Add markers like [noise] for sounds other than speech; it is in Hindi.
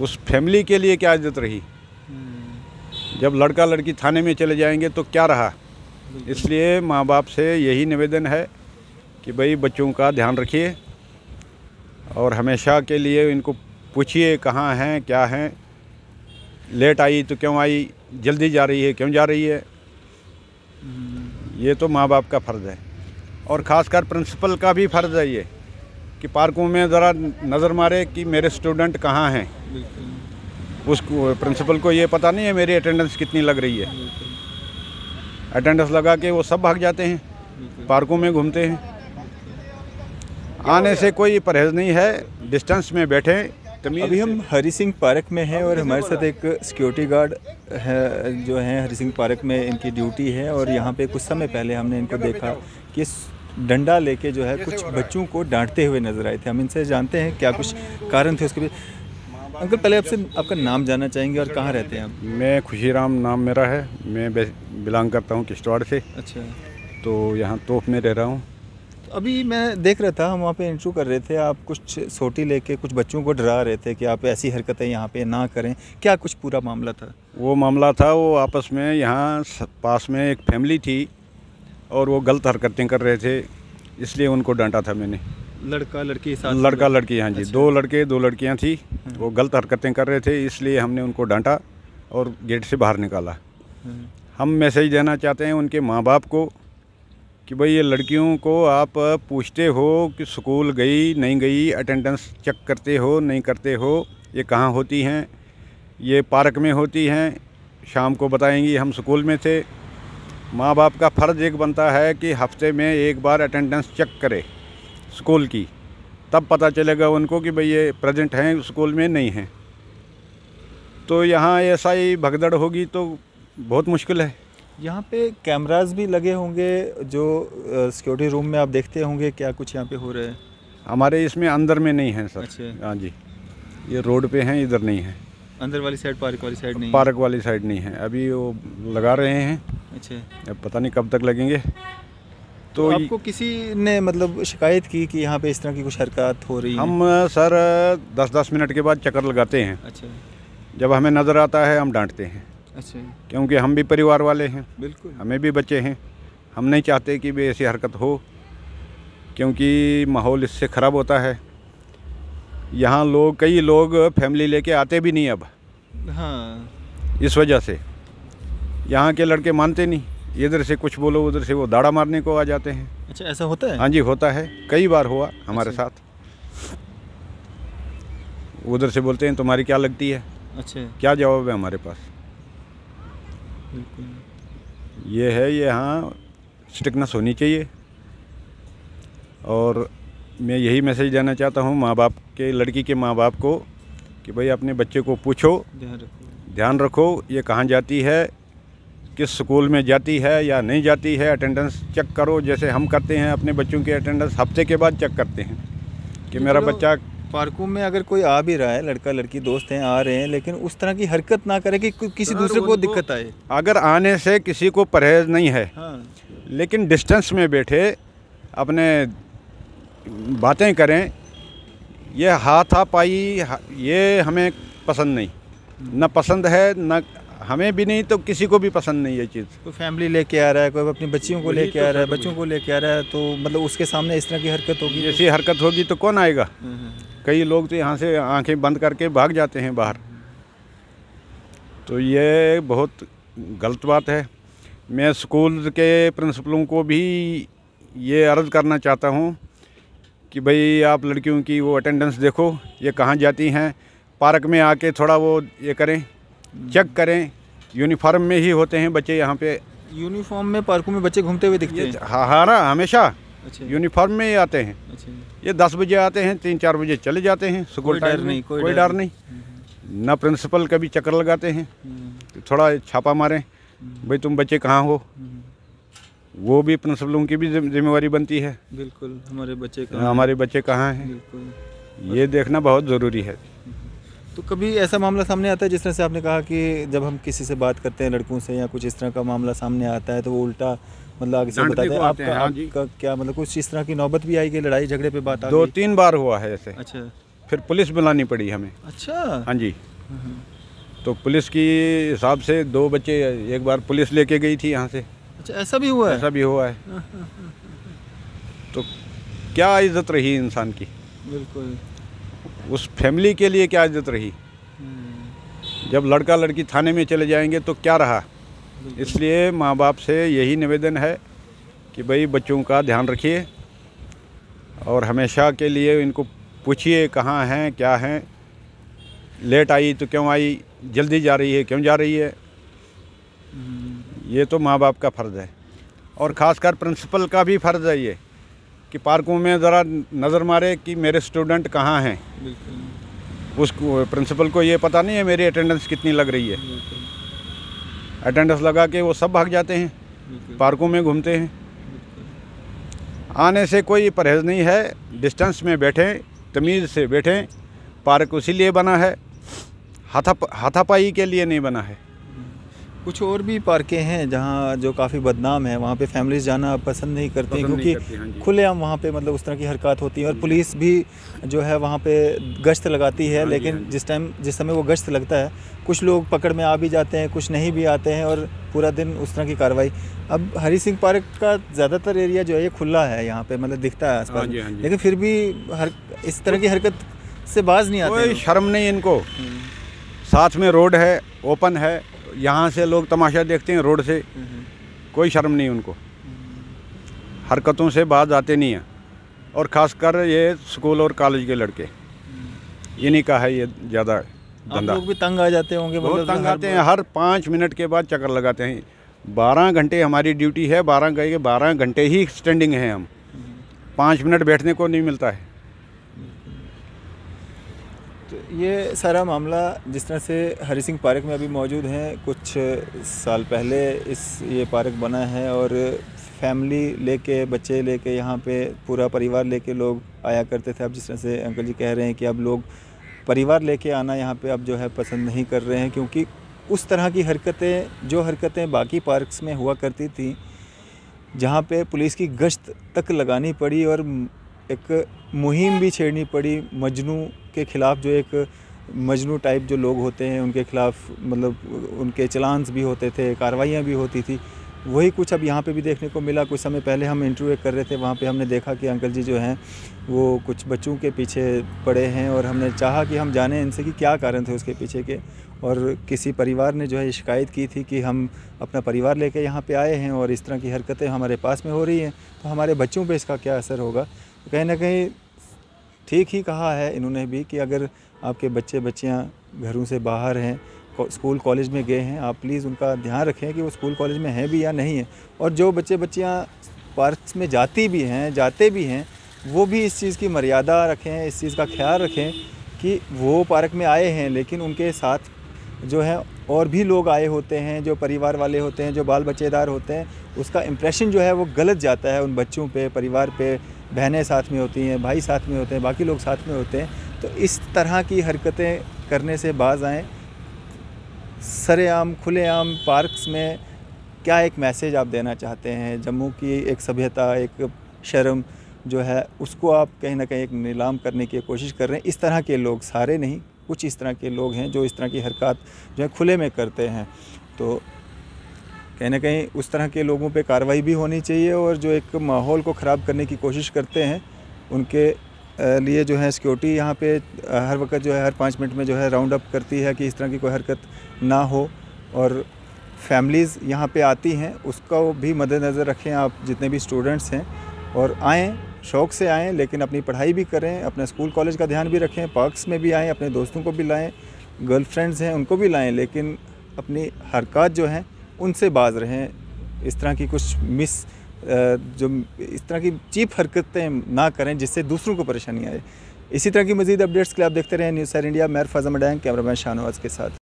उस फैमिली के लिए क्या इज़्ज़त रही? जब लड़का लड़की थाने में चले जाएँगे तो क्या रहा? इसलिए माँ बाप से यही निवेदन है कि भाई बच्चों का ध्यान रखिए और हमेशा के लिए इनको पूछिए कहाँ हैं क्या हैं। लेट आई तो क्यों आई? जल्दी जा रही है क्यों जा रही है? ये तो माँ बाप का फ़र्ज़ है। और ख़ासकर प्रिंसिपल का भी फ़र्ज़ है ये कि पार्कों में ज़रा नज़र मारे कि मेरे स्टूडेंट कहाँ हैं। उसको प्रिंसिपल को ये पता नहीं है मेरी अटेंडेंस कितनी लग रही है। अटेंडेंस लगा के वो सब भाग जाते हैं पार्कों में घूमते हैं। आने से कोई परहेज़ नहीं है डिस्टेंस में बैठे अभी हम हरी सिंह पार्क में हैं और हमारे साथ एक सिक्योरिटी गार्ड है जो हैं हरी सिंह पार्क में इनकी ड्यूटी है और यहाँ पे कुछ समय पहले हमने इनको देखा कि डंडा लेके जो है कुछ बच्चों को डांटते हुए नज़र आए थे। हम इनसे जानते हैं क्या कुछ कारण थे उसके भी अंकल पहले आपसे आपका नाम जानना चाहेंगे और कहाँ रहते हैं आप? मैं खुशीराम नाम मेरा है। मैं बिलोंग करता हूँ किश्तवाड़ से। अच्छा। तो यहाँ तोप में रह रहा हूँ। तो अभी मैं देख रहा था हम वहाँ पे इंटरव्यू कर रहे थे। आप कुछ सोटी लेके कुछ बच्चों को डरा रहे थे कि आप ऐसी हरकतें यहाँ पे ना करें। क्या कुछ पूरा मामला था? वो मामला था वो आपस में यहाँ पास में एक फैमिली थी और वो गलत हरकतें कर रहे थे इसलिए उनको डांटा था मैंने। लड़का लड़की साथ लड़का लड़की हाँ जी। अच्छा। दो लड़के दो लड़कियाँ थी। वो गलत हरकतें कर रहे थे इसलिए हमने उनको डांटा और गेट से बाहर निकाला। हम्म, हम मैसेज देना चाहते हैं उनके माँ बाप को कि भाई ये लड़कियों को आप पूछते हो कि स्कूल गई नहीं गई अटेंडेंस चेक करते हो नहीं करते हो ये कहाँ होती हैं? ये पार्क में होती हैं? शाम को बताएँगी हम स्कूल में थे। माँ बाप का फ़र्ज़ एक बनता है कि हफ़्ते में एक बार अटेंडेंस चेक करे। स्कूल की। तब पता चलेगा उनको कि भाई ये प्रेजेंट हैं स्कूल में नहीं हैं। तो यहाँ ऐसा ही भगदड़ होगी तो बहुत मुश्किल है। यहाँ पे कैमरास भी लगे होंगे जो सिक्योरिटी रूम में आप देखते होंगे क्या कुछ यहाँ पे हो रहा है? हमारे इसमें अंदर में नहीं है सर। अच्छा। हाँ जी। ये रोड पे हैं इधर नहीं है। अंदर वाली साइड पार्क वाली साइड नहीं पार्क वाली साइड नहीं है। अभी वो लगा रहे हैं। अच्छा। अब पता नहीं कब तक लगेंगे। तो आपको किसी ने मतलब शिकायत की कि यहाँ पे इस तरह की कुछ हरकत हो रही है? हम सर दस दस मिनट के बाद चक्कर लगाते हैं। अच्छा। जब हमें नज़र आता है हम डांटते हैं। अच्छा। क्योंकि हम भी परिवार वाले हैं। बिल्कुल। हमें भी बच्चे हैं। हम नहीं चाहते कि भी ऐसी हरकत हो क्योंकि माहौल इससे ख़राब होता है। यहाँ लोग कई लोग फैमिली लेके आते भी नहीं अब। हाँ। इस वजह से। यहाँ के लड़के मानते नहीं। इधर से कुछ बोलो उधर से वो दाड़ा मारने को आ जाते हैं। अच्छा ऐसा होता है? हाँ जी होता है। कई बार हुआ हमारे अच्छा। साथ। उधर से बोलते हैं तुम्हारी क्या लगती है? अच्छा। क्या जवाब है हमारे पास? ये है ये हाँ स्ट्रिकनेस होनी चाहिए। और मैं यही मैसेज देना चाहता हूँ माँ बाप के लड़की के माँ बाप को कि भाई अपने बच्चे को पूछो ध्यान रखो। ध्यान रखो ये कहाँ जाती है किस स्कूल में जाती है या नहीं जाती है अटेंडेंस चेक करो जैसे हम करते हैं अपने बच्चों की अटेंडेंस हफ़्ते के बाद चेक करते हैं कि मेरा बच्चा पार्कों में अगर कोई आ भी रहा है लड़का लड़की दोस्त हैं आ रहे हैं लेकिन उस तरह की हरकत ना करे कि किसी दूसरे को दिक्कत आए। अगर आने से किसी को परहेज नहीं है हाँ। लेकिन डिस्टेंस में बैठे अपने बातें करें ये हाथापाई ये हमें पसंद नहीं। न पसंद है न हमें भी नहीं तो किसी को भी पसंद नहीं ये चीज़। कोई फैमिली लेके आ रहा है कोई अपनी बच्चियों को लेके तो आ रहा है बच्चों को लेके आ रहा है तो मतलब उसके सामने इस तरह की हरकत होगी ऐसी हरकत होगी तो कौन आएगा? हम्म, हम्म, कई लोग तो यहाँ से आँखें बंद करके भाग जाते हैं बाहर। तो ये बहुत गलत बात है। मैं स्कूल के प्रिंसिपलों को भी ये अर्ज़ करना चाहता हूँ कि भाई आप लड़कियों की वो अटेंडेंस देखो ये कहाँ जाती हैं पार्क में आके थोड़ा वो ये करें। चेक करें यूनिफॉर्म में ही होते हैं बच्चे यहाँ पे। यूनिफॉर्म में पार्कों में बच्चे घूमते हुए दिखते हैं? हाँ हाँ ना हमेशा। अच्छा। यूनिफॉर्म में ही आते हैं। अच्छा। ये दस बजे आते हैं तीन चार बजे चले जाते हैं कोई स्कूल डर टाइम नहीं, कोई डर नहीं। न प्रिंसिपल कभी चक्कर लगाते हैं हम्म, थोड़ा छापा मारें भाई तुम बच्चे कहाँ हो? हम्म, वो भी प्रिंसिपलों की भी जिम्मेवारी बनती है। बिल्कुल हमारे बच्चे हमारे बच्चे कहाँ हैं? ये देखना बहुत ज़रूरी है। तो कभी ऐसा मामला सामने आता है जिस तरह से आपने कहा कि जब हम किसी से बात करते हैं लड़कों से या कुछ इस तरह का मामला सामने आता है तो वो उल्टा मतलब आगे से बताते हैं आपका हैं, हाँ जी। आपका क्या मतलब कुछ इस तरह की नौबत भी आई कि लड़ाई झगड़े पे बात आ दो तीन बार हुआ है ऐसे। अच्छा। फिर पुलिस बुलानी पड़ी हमें। अच्छा। हाँ जी। तो पुलिस की हिसाब से दो बच्चे एक बार पुलिस लेके गई थी यहाँ से। अच्छा ऐसा भी हुआ है? ऐसा भी हुआ है। [laughs] तो क्या इज़्ज़त रही इंसान की? बिल्कुल। उस फैमिली के लिए क्या इज़्ज़त रही? जब लड़का लड़की थाने में चले जाएँगे तो क्या रहा? इसलिए माँ बाप से यही निवेदन है कि भाई बच्चों का ध्यान रखिए और हमेशा के लिए इनको पूछिए कहाँ हैं क्या हैं। लेट आई तो क्यों आई? जल्दी जा रही है क्यों जा रही है? ये तो माँ बाप का फ़र्ज़ है। और ख़ासकर प्रिंसिपल का भी फ़र्ज़ है ये। कि पार्कों में ज़रा नज़र मारे कि मेरे स्टूडेंट कहाँ हैं। उस प्रिंसिपल को ये पता नहीं है मेरी अटेंडेंस कितनी लग रही है। अटेंडेंस लगा के वो सब भाग जाते हैं पार्कों में घूमते हैं। आने से कोई परहेज़ नहीं है डिस्टेंस में बैठें तमीज़ से बैठें पार्क उसी लिए बना है हाथा हाथापाई के लिए नहीं बना है। कुछ और भी पार्कें हैं जहाँ जो काफ़ी बदनाम है वहाँ पे फैमिलीज़ जाना पसंद नहीं करती पसंद नहीं करती, हाँ क्योंकि। खुलेआम वहाँ पे मतलब उस तरह की हरकत होती है और पुलिस भी जो है वहाँ पे गश्त लगाती है हाँ लेकिन हाँ जिस टाइम जिस समय वो गश्त लगता है कुछ लोग पकड़ में आ भी जाते हैं कुछ नहीं भी आते हैं और पूरा दिन उस तरह की कार्रवाई। अब हरी सिंह पार्क का ज़्यादातर एरिया जो है ये खुला है यहाँ पे मतलब दिखता है आसपास। लेकिन फिर भी हर इस तरह की हरकत से बाज नहीं आती शर्म नहीं इनको। हम्म, साथ में रोड है ओपन है यहाँ से लोग तमाशा देखते हैं रोड से। हम्म, कोई शर्म नहीं उनको। हरकतों से बाज आते नहीं हैं। और ख़ासकर ये स्कूल और कॉलेज के लड़के। इन्हीं का है ये ज़्यादा धंधा। लोग भी तंग आ जाते होंगे बहुत मतलब तंग आते हैं हर पाँच मिनट के बाद चक्कर लगाते हैं। बारह घंटे हमारी ड्यूटी है बारह के बारह घंटे ही स्टैंडिंग है हम। पाँच मिनट बैठने को नहीं मिलता है। तो ये सारा मामला जिस तरह से हरी सिंह पार्क में अभी मौजूद हैं, कुछ साल पहले इस ये पार्क बना है और फैमिली लेके, बच्चे लेके, यहाँ पे पूरा परिवार लेके लोग आया करते थे। अब जिस तरह से अंकल जी कह रहे हैं कि अब लोग परिवार लेके आना यहाँ पे अब जो है पसंद नहीं कर रहे हैं, क्योंकि उस तरह की हरकतें, जो हरकतें बाकी पार्क्स में हुआ करती थी, जहाँ पे पुलिस की गश्त तक लगानी पड़ी और एक मुहिम भी छेड़नी पड़ी, मजनू के ख़िलाफ़ जो एक मजनू टाइप जो लोग होते हैं, उनके ख़िलाफ़ मतलब उनके चलान्स भी होते थे, कार्रवाइयाँ भी होती थी। वही कुछ अब यहाँ पे भी देखने को मिला। कुछ समय पहले हम इंटरव्यू कर रहे थे, वहाँ पे हमने देखा कि अंकल जी जो हैं, वो कुछ बच्चों के पीछे पड़े हैं और हमने चाहा कि हम जाने इनसे कि क्या कारण थे उसके पीछे के। और किसी परिवार ने जो है शिकायत की थी कि हम अपना परिवार लेके यहाँ पे आए हैं और इस तरह की हरकतें हमारे पास में हो रही हैं तो हमारे बच्चों पर इसका क्या असर होगा? तो कहीं ना कहीं ठीक ही कहा है इन्होंने भी कि अगर आपके बच्चे बच्चियाँ घरों से बाहर हैं स्कूल कॉलेज में गए हैं, आप प्लीज़ उनका ध्यान रखें कि वो स्कूल कॉलेज में हैं भी या नहीं है। और जो बच्चे बच्चियाँ पार्क्स में जाती भी हैं, जाते भी हैं, वो भी इस चीज़ की मर्यादा रखें, इस चीज़ का ख्याल रखें कि वो पार्क में आए हैं, लेकिन उनके साथ जो है और भी लोग आए होते हैं, जो परिवार वाले होते हैं, जो बाल बच्चेदार होते हैं, उसका इम्प्रेशन जो है वो गलत जाता है उन बच्चों पे, परिवार पे बहनें साथ में होती हैं, भाई साथ में होते हैं, बाकी लोग साथ में होते हैं तो इस तरह की हरकतें करने से बाज आएँ। सरेआम, खुलेआम, पार्क्स में क्या एक मैसेज आप देना चाहते हैं? जम्मू की एक सभ्यता, एक शर्म जो है, उसको आप कहीं ना कहीं एक नीलाम करने की कोशिश कर रहे हैं। इस तरह के लोग सारे नहीं, कुछ इस तरह के लोग हैं जो इस तरह की हरकत जो है खुले में करते हैं। तो कहीं ना कहीं उस तरह के लोगों पे कार्रवाई भी होनी चाहिए और जो एक माहौल को ख़राब करने की कोशिश करते हैं, उनके लिए जो है सिक्योरिटी यहाँ पे हर वक्त जो है, हर पाँच मिनट में जो है राउंड अप करती है कि इस तरह की कोई हरकत ना हो। और फैमिलीज़ यहाँ पे आती हैं, उसका भी मद्देनज़र रखें आप जितने भी स्टूडेंट्स हैं और आएँ, शौक़ से आएँ, लेकिन अपनी पढ़ाई भी करें, अपने स्कूल कॉलेज का ध्यान भी रखें पार्क्स में भी आएँ, अपने दोस्तों को भी लाएँ गर्लफ्रेंड्स हैं, उनको भी लाएँ, लेकिन अपनी हरकत जो हैं उनसे बाज रहें इस तरह की कुछ मिस जो इस तरह की चीप हरकतें ना करें जिससे दूसरों को परेशानी आए। इसी तरह की मजीद अपडेट्स के लिए आप देखते रहें न्यूज़ सर इंडिया। मैर फजम डैंग कैमरामैन शाहनवाज के साथ।